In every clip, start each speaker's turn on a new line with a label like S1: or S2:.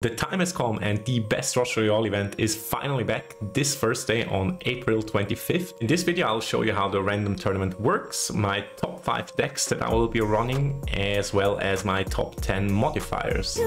S1: The time has come and the best Rush Royale event is finally back this Thursday on April 25th. In this video I'll show you how the random tournament works, my top 5 decks that I will be running, as well as my top 10 modifiers.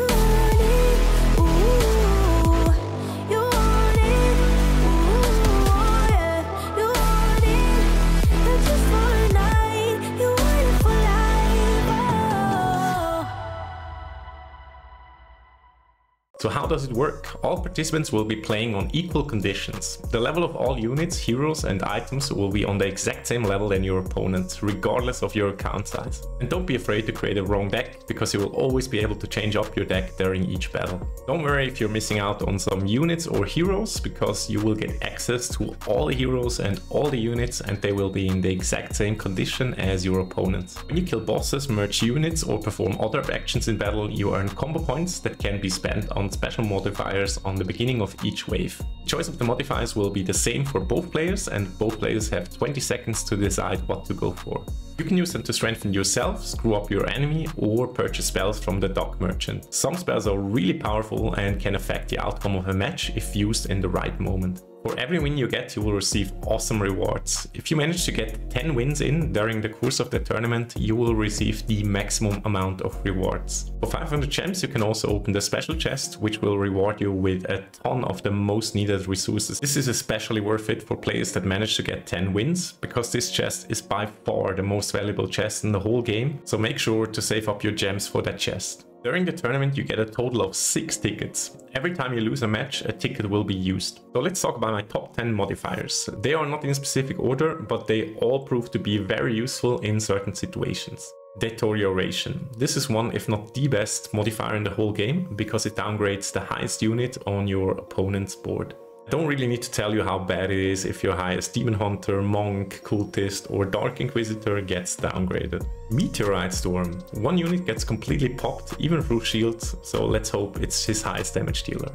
S1: So how does it work? All participants will be playing on equal conditions. The level of all units, heroes and items will be on the exact same level than your opponent, regardless of your account size. And don't be afraid to create a wrong deck, because you will always be able to change up your deck during each battle. Don't worry if you're missing out on some units or heroes, because you will get access to all the heroes and all the units and they will be in the exact same condition as your opponents. When you kill bosses, merge units or perform other actions in battle, you earn combo points that can be spent on special modifiers on the beginning of each wave. choice of the modifiers will be the same for both players and both players have 20 seconds to decide what to go for. You can use them to strengthen yourself, screw up your enemy or purchase spells from the dock merchant. Some spells are really powerful and can affect the outcome of a match if used in the right moment. For every win you get, you will receive awesome rewards. If you manage to get 10 wins in during the course of the tournament, you will receive the maximum amount of rewards. For 500 gems, you can also open the special chest, which will reward you with a ton of the most needed resources. This is especially worth it for players that manage to get 10 wins, because this chest is by far the most valuable chest in the whole game, so make sure to save up your gems for that chest. During the tournament you get a total of 6 tickets. Every time you lose a match, a ticket will be used. So let's talk about my top 10 modifiers. They are not in specific order, but they all prove to be very useful in certain situations. Deterioration. This is one, if not the best modifier in the whole game, because it downgrades the highest unit on your opponent's board don't really need to tell you how bad it is if your highest Demon Hunter, Monk, Cultist or Dark Inquisitor gets downgraded. Meteorite Storm. One unit gets completely popped, even through shields, so let's hope it's his highest damage dealer.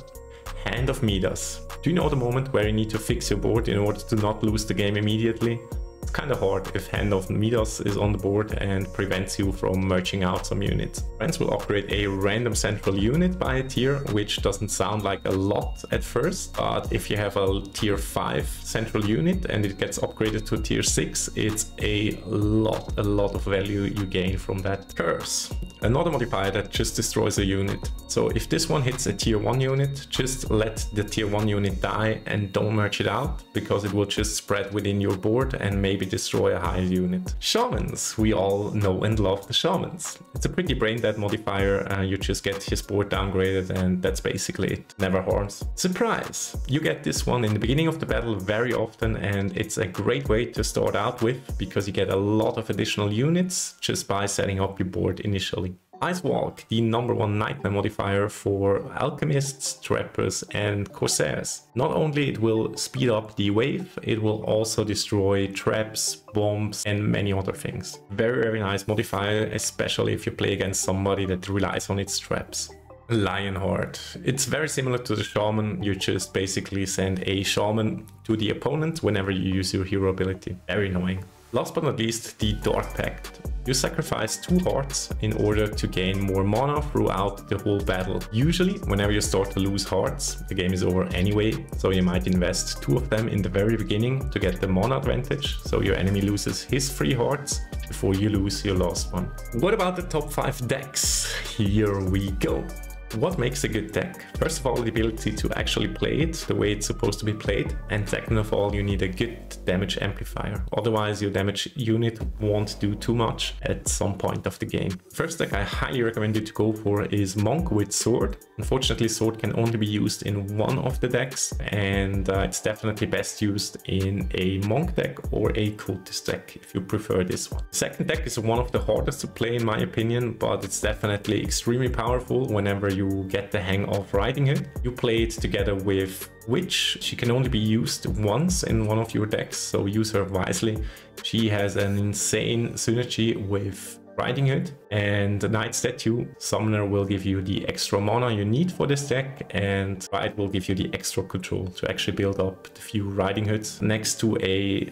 S1: Hand of Midas. Do you know the moment where you need to fix your board in order to not lose the game immediately? Kind of hard if Hand of Midas is on the board and prevents you from merging out some units. Friends will upgrade a random central unit by a tier, which doesn't sound like a lot at first, but if you have a tier 5 central unit and it gets upgraded to tier 6, it's a lot, a lot of value you gain from that. Curse, another modifier that just destroys a unit. So if this one hits a tier 1 unit, just let the tier 1 unit die and don't merge it out, because it will just spread within your board and maybe destroy a high unit. Shamans, we all know and love the shamans. It's a pretty brain dead modifier, uh, you just get his board downgraded and that's basically it, never harms. Surprise! You get this one in the beginning of the battle very often and it's a great way to start out with because you get a lot of additional units just by setting up your board initially. Ice Walk, the number one nightmare modifier for alchemists, trappers and corsairs. Not only it will speed up the wave, it will also destroy traps, bombs and many other things. Very very nice modifier, especially if you play against somebody that relies on its traps. Lionheart. It's very similar to the Shaman, you just basically send a Shaman to the opponent whenever you use your hero ability. Very annoying. Last but not least, the Dark Pact. You sacrifice two hearts in order to gain more mana throughout the whole battle. Usually, whenever you start to lose hearts, the game is over anyway, so you might invest two of them in the very beginning to get the mana advantage, so your enemy loses his three hearts before you lose your last one. What about the top 5 decks? Here we go. What makes a good deck? First of all, the ability to actually play it the way it's supposed to be played. And second of all, you need a good damage amplifier. Otherwise, your damage unit won't do too much at some point of the game. First deck I highly recommend you to go for is Monk with Sword. Unfortunately, Sword can only be used in one of the decks. And uh, it's definitely best used in a Monk deck or a Cultist deck if you prefer this one. Second deck is one of the hardest to play in my opinion, but it's definitely extremely powerful whenever you get the hang of riding it. You play it together with Witch. She can only be used once in one of your decks, so use her wisely. She has an insane synergy with Riding Hood and the Knight Statue. Summoner will give you the extra mana you need for this deck and Dryad will give you the extra control to actually build up the few Riding Hoods next to a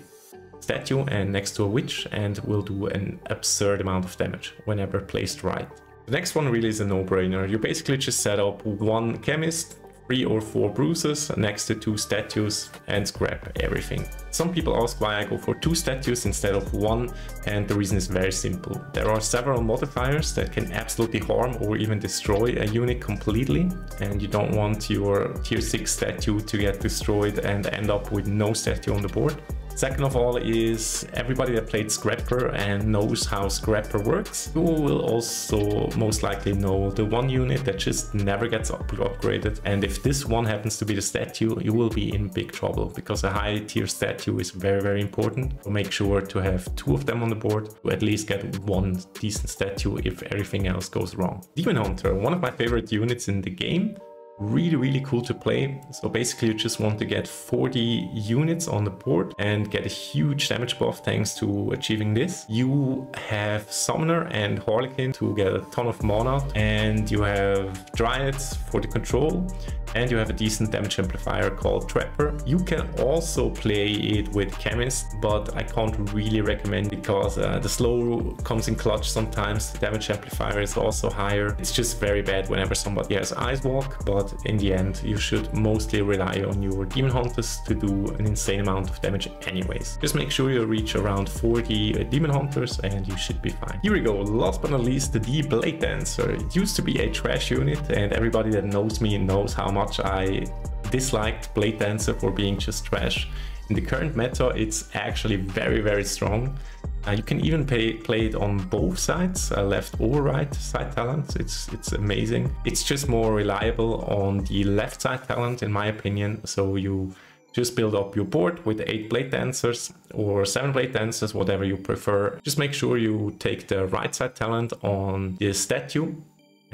S1: statue and next to a witch and will do an absurd amount of damage whenever placed right. The next one really is a no-brainer. You basically just set up one chemist, three or four bruisers next to two statues and scrap everything. Some people ask why I go for two statues instead of one and the reason is very simple. There are several modifiers that can absolutely harm or even destroy a unit completely and you don't want your tier 6 statue to get destroyed and end up with no statue on the board. Second of all is everybody that played Scrapper and knows how Scrapper works, you will also most likely know the one unit that just never gets up upgraded. And if this one happens to be the statue, you will be in big trouble because a high tier statue is very, very important. So make sure to have two of them on the board to at least get one decent statue if everything else goes wrong. Demon Hunter, one of my favorite units in the game really really cool to play. So basically you just want to get 40 units on the board and get a huge damage buff thanks to achieving this. You have summoner and harlequin to get a ton of mana and you have dryads for the control and you have a decent damage amplifier called Trapper. You can also play it with Chemist, but I can't really recommend because uh, the slow comes in clutch sometimes, the damage amplifier is also higher. It's just very bad whenever somebody has Ice Walk, but in the end you should mostly rely on your Demon Hunters to do an insane amount of damage anyways. Just make sure you reach around 40 uh, Demon Hunters and you should be fine. Here we go, last but not least, the D-Blade Dancer. It used to be a trash unit and everybody that knows me knows how much much I disliked Blade Dancer for being just trash. In the current meta, it's actually very, very strong. Uh, you can even pay, play it on both sides, uh, left or right side talent. It's it's amazing. It's just more reliable on the left side talent, in my opinion. So you just build up your board with eight blade dancers or seven blade dancers, whatever you prefer. Just make sure you take the right side talent on the statue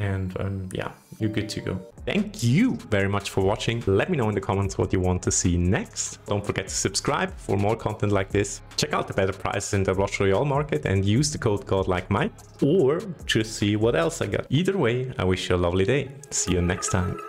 S1: and um, yeah, you're good to go. Thank you very much for watching. Let me know in the comments what you want to see next. Don't forget to subscribe for more content like this. Check out the better prices in the Rush Royale market and use the code GodlikeMike or just see what else I got. Either way, I wish you a lovely day. See you next time.